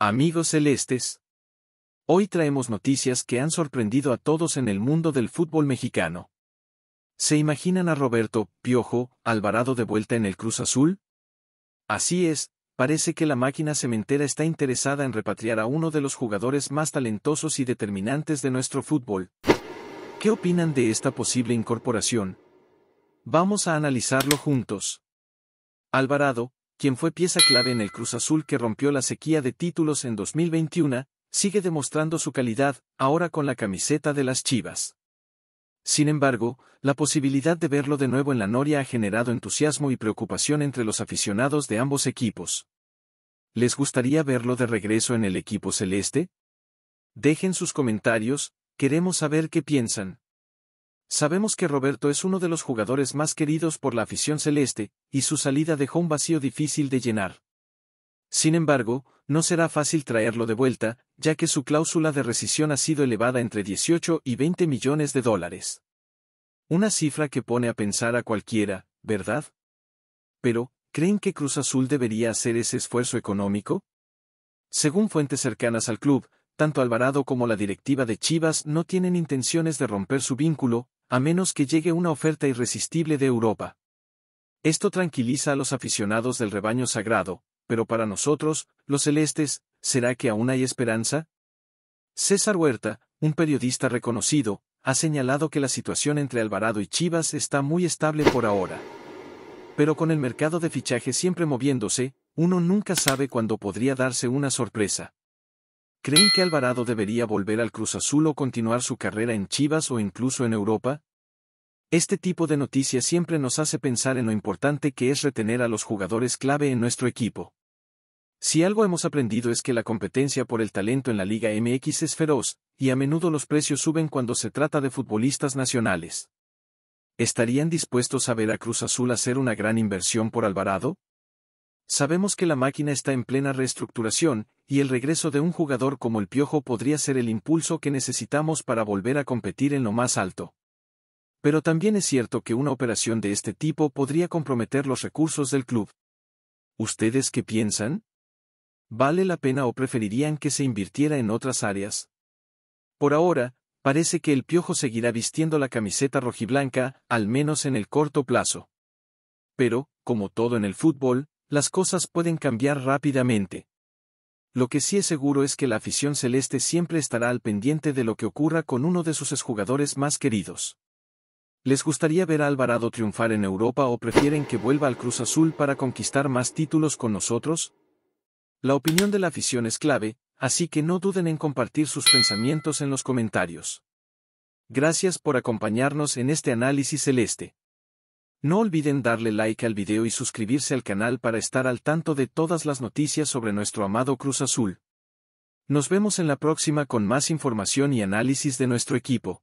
Amigos celestes. Hoy traemos noticias que han sorprendido a todos en el mundo del fútbol mexicano. ¿Se imaginan a Roberto, Piojo, Alvarado de vuelta en el Cruz Azul? Así es, parece que la máquina cementera está interesada en repatriar a uno de los jugadores más talentosos y determinantes de nuestro fútbol. ¿Qué opinan de esta posible incorporación? Vamos a analizarlo juntos. Alvarado, quien fue pieza clave en el Cruz Azul que rompió la sequía de títulos en 2021, sigue demostrando su calidad, ahora con la camiseta de las Chivas. Sin embargo, la posibilidad de verlo de nuevo en la Noria ha generado entusiasmo y preocupación entre los aficionados de ambos equipos. ¿Les gustaría verlo de regreso en el equipo celeste? Dejen sus comentarios, queremos saber qué piensan. Sabemos que Roberto es uno de los jugadores más queridos por la afición celeste, y su salida dejó un vacío difícil de llenar. Sin embargo, no será fácil traerlo de vuelta, ya que su cláusula de rescisión ha sido elevada entre 18 y 20 millones de dólares. Una cifra que pone a pensar a cualquiera, ¿verdad? Pero, ¿creen que Cruz Azul debería hacer ese esfuerzo económico? Según fuentes cercanas al club, tanto Alvarado como la directiva de Chivas no tienen intenciones de romper su vínculo, a menos que llegue una oferta irresistible de Europa. Esto tranquiliza a los aficionados del rebaño sagrado, pero para nosotros, los celestes, ¿será que aún hay esperanza? César Huerta, un periodista reconocido, ha señalado que la situación entre Alvarado y Chivas está muy estable por ahora. Pero con el mercado de fichaje siempre moviéndose, uno nunca sabe cuándo podría darse una sorpresa. ¿Creen que Alvarado debería volver al Cruz Azul o continuar su carrera en Chivas o incluso en Europa? Este tipo de noticias siempre nos hace pensar en lo importante que es retener a los jugadores clave en nuestro equipo. Si algo hemos aprendido es que la competencia por el talento en la Liga MX es feroz, y a menudo los precios suben cuando se trata de futbolistas nacionales. ¿Estarían dispuestos a ver a Cruz Azul hacer una gran inversión por Alvarado? Sabemos que la máquina está en plena reestructuración, y el regreso de un jugador como el Piojo podría ser el impulso que necesitamos para volver a competir en lo más alto. Pero también es cierto que una operación de este tipo podría comprometer los recursos del club. ¿Ustedes qué piensan? ¿Vale la pena o preferirían que se invirtiera en otras áreas? Por ahora, parece que el Piojo seguirá vistiendo la camiseta rojiblanca, al menos en el corto plazo. Pero, como todo en el fútbol, las cosas pueden cambiar rápidamente. Lo que sí es seguro es que la afición celeste siempre estará al pendiente de lo que ocurra con uno de sus exjugadores más queridos. ¿Les gustaría ver a Alvarado triunfar en Europa o prefieren que vuelva al Cruz Azul para conquistar más títulos con nosotros? La opinión de la afición es clave, así que no duden en compartir sus pensamientos en los comentarios. Gracias por acompañarnos en este análisis celeste. No olviden darle like al video y suscribirse al canal para estar al tanto de todas las noticias sobre nuestro amado Cruz Azul. Nos vemos en la próxima con más información y análisis de nuestro equipo.